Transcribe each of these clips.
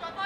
再再。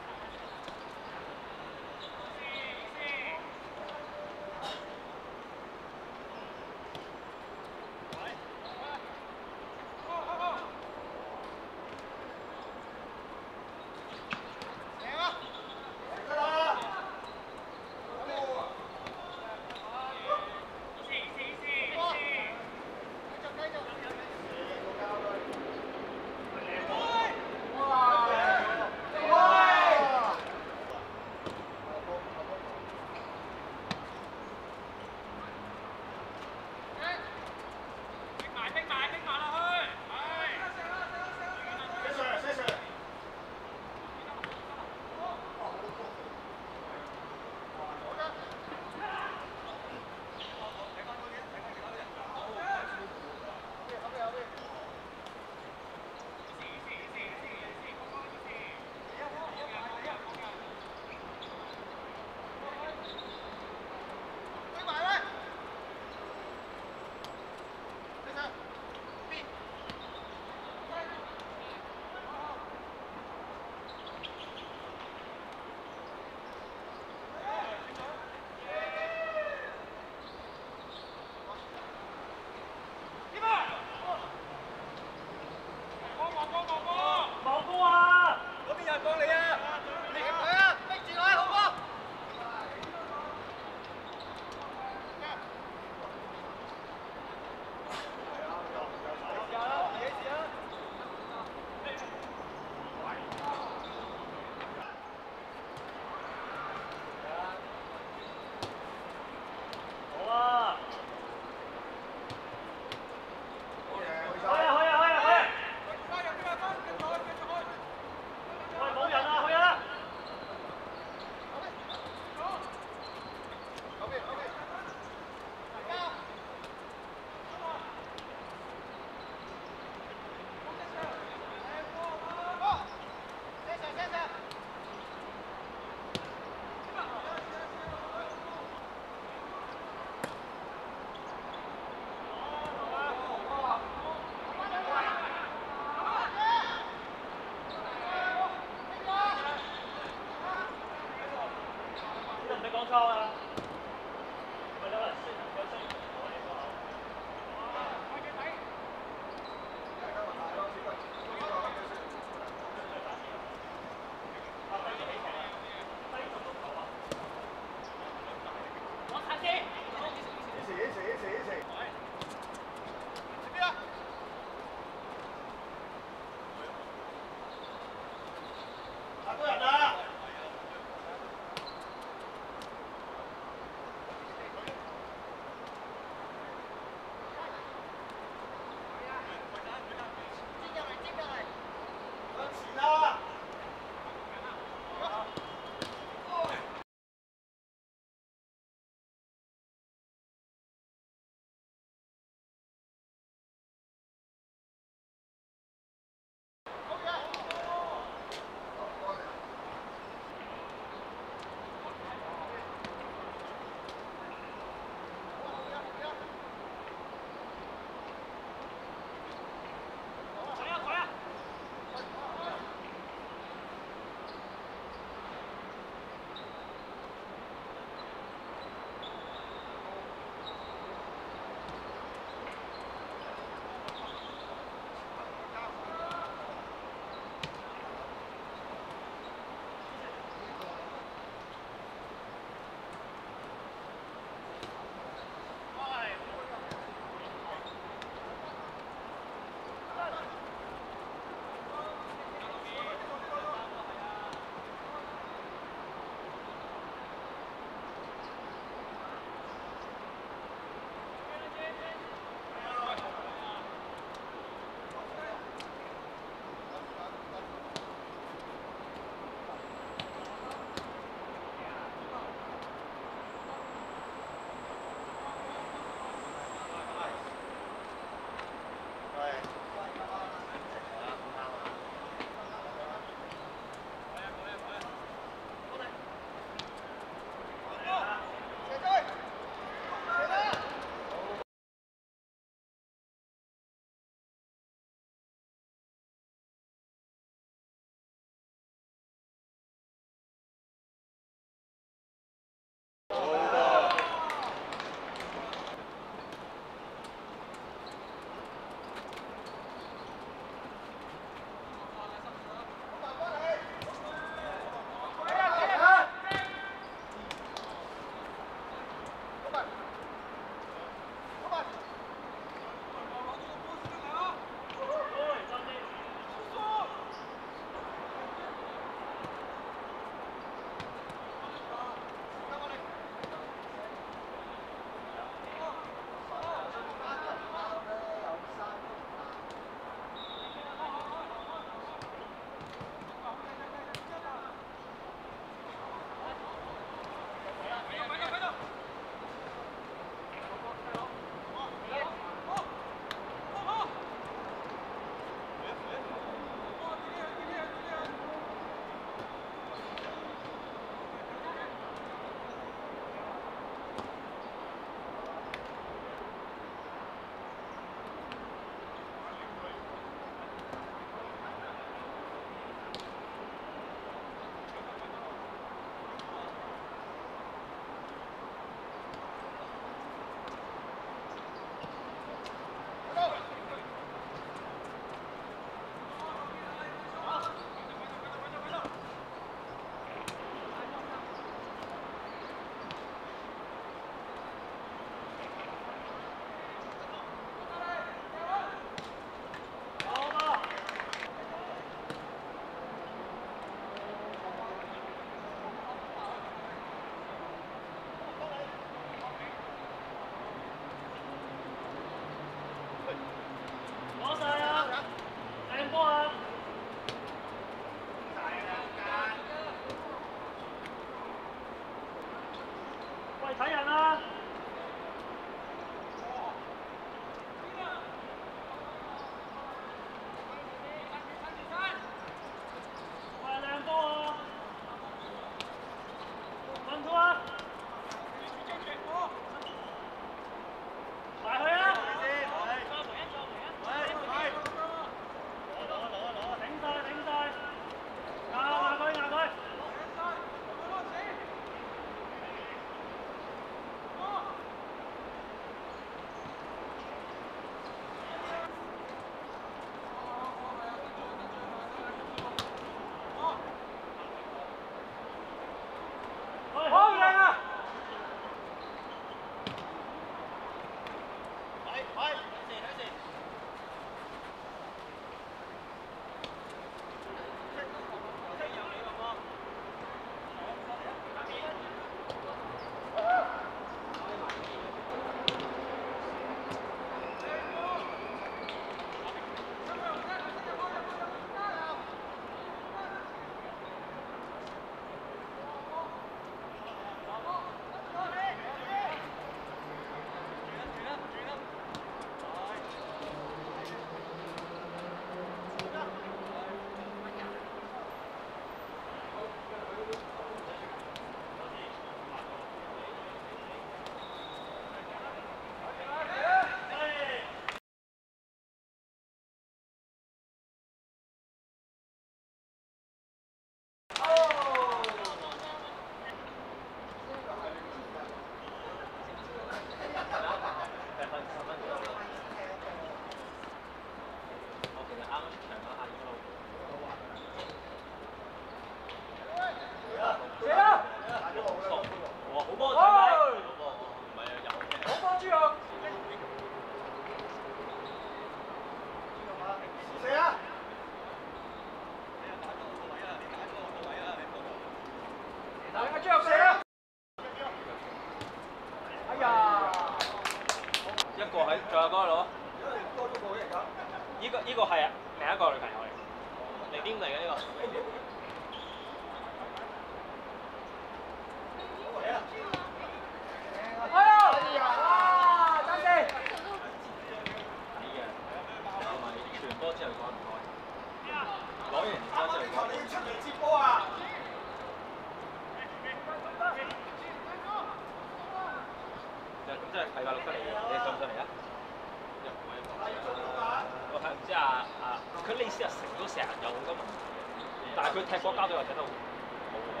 踢國家隊又踢得好好嘅。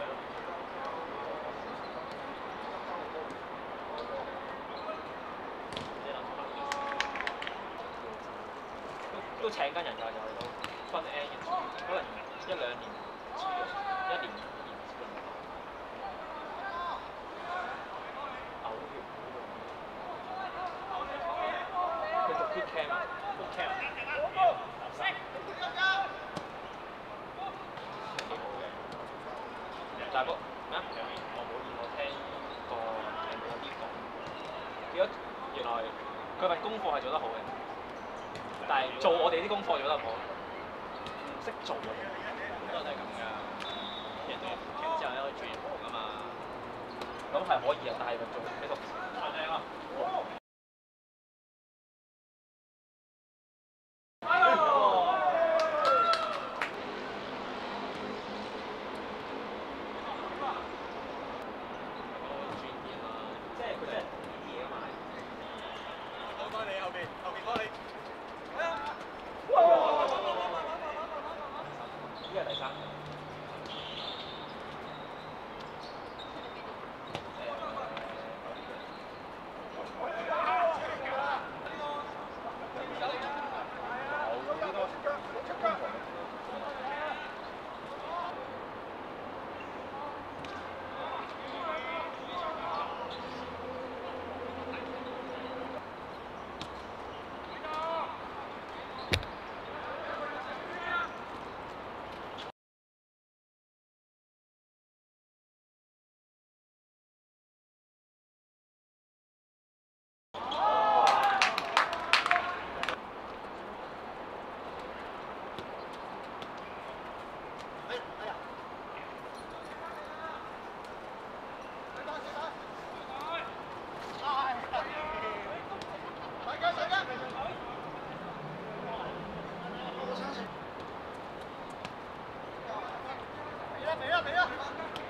都都請緊人㗎，又都分 N，可能一兩年，一年二年先到。嘔血！佢讀 boot camp 啊，boot camp 啊，幾好嘅。但係個咩啊？我冇見我聽過人哋有啲講，結果原來佢份功課係做得好嘅。但係做我哋啲功課做得唔好，唔識做啊！好多都係咁噶，人哋踢之後咧可以轉行噶嘛，咁係可以啊，但係咪做你讀等了下了。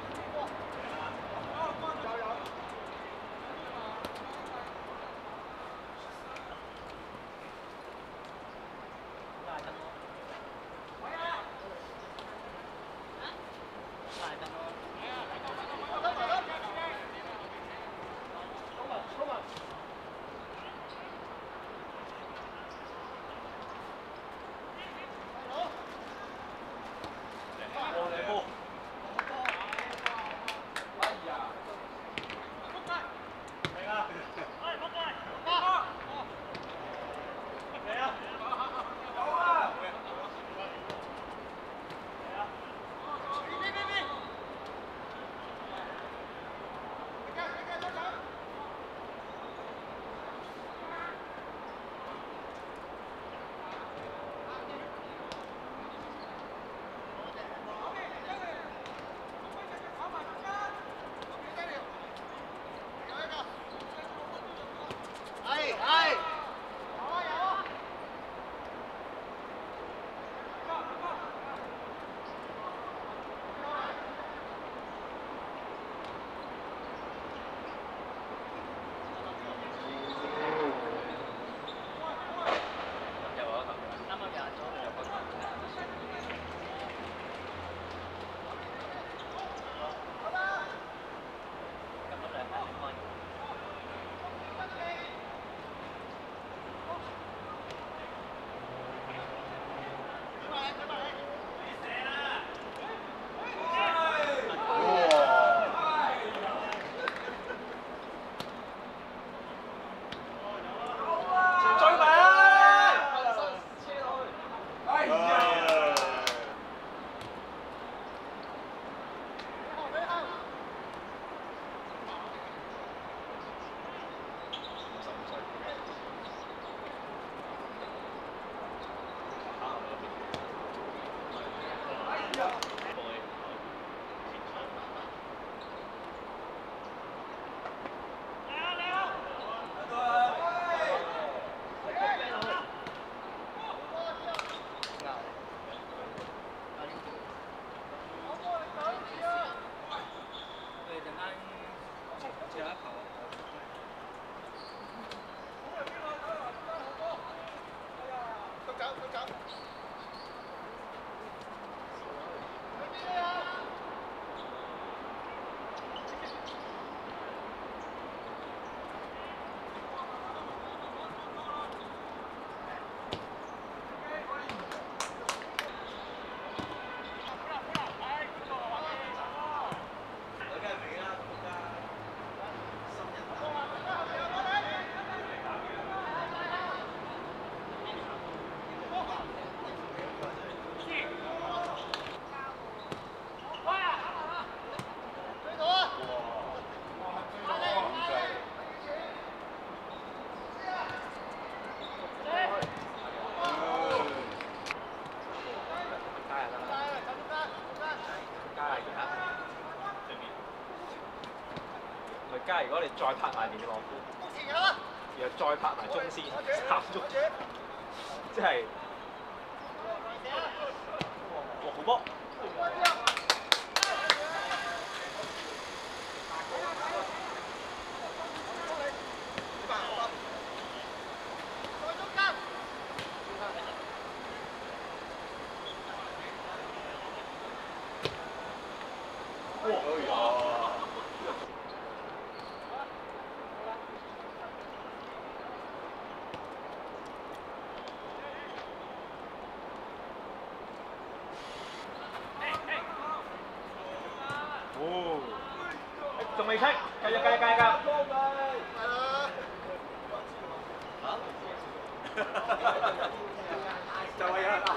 果你再拍埋面朗夫，然後再拍埋中線，插足，即係，哇，好波！Tchau, Ayana.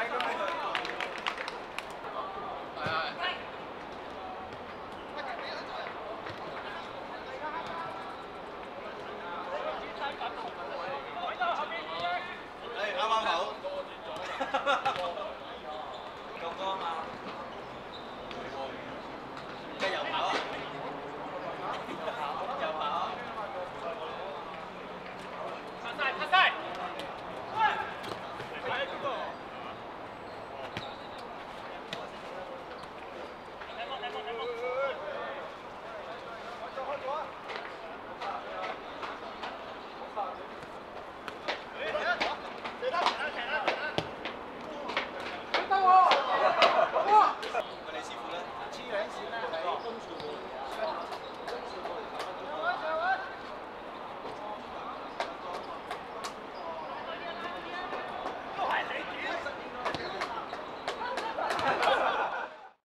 Thank you.